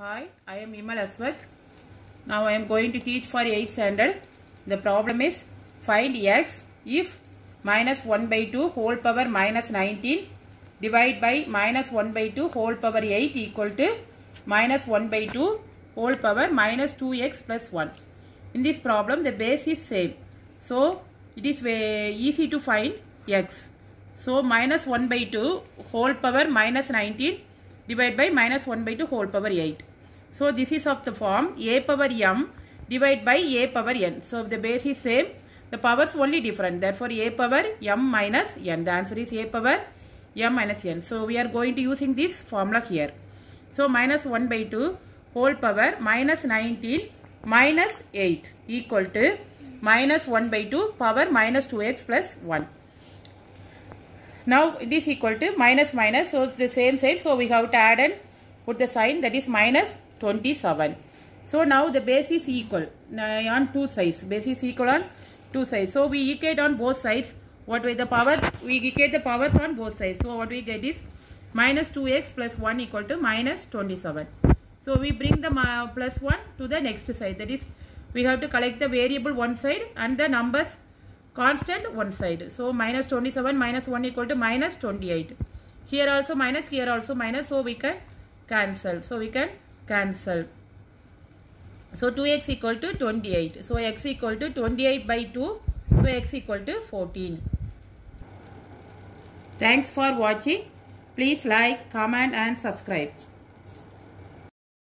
Hi, I am Imal Aswath. Now I am going to teach for 8th standard. The problem is find x if minus 1 by 2 whole power minus 19 divide by minus 1 by 2 whole power 8 equal to minus 1 by 2 whole power minus 2x plus 1. In this problem the base is same. So it is very easy to find x. So minus 1 by 2 whole power minus 19 divided by minus 1 by 2 whole power 8. So this is of the form a power m divided by a power n. So if the base is same. The powers only different. Therefore a power m minus n. The answer is a power m minus n. So we are going to using this formula here. So minus 1 by 2 whole power minus 19 minus 8 equal to minus 1 by 2 power minus 2x plus 1. Now it is equal to minus minus. So it's the same side. So we have to add and put the sign that is minus 27. So now the base is equal uh, on two sides. Base is equal on two sides. So we equate on both sides. What with the power? We equate the power on both sides. So what we get is minus 2x plus 1 equal to minus 27. So we bring the uh, plus 1 to the next side. That is we have to collect the variable one side and the numbers constant one side. So minus 27 minus 1 equal to minus 28. Here also minus, here also minus. So we can cancel. So we can cancel. So 2x equal to 28. So x equal to 28 by 2. So x equal to 14. Thanks for watching. Please like, comment and subscribe.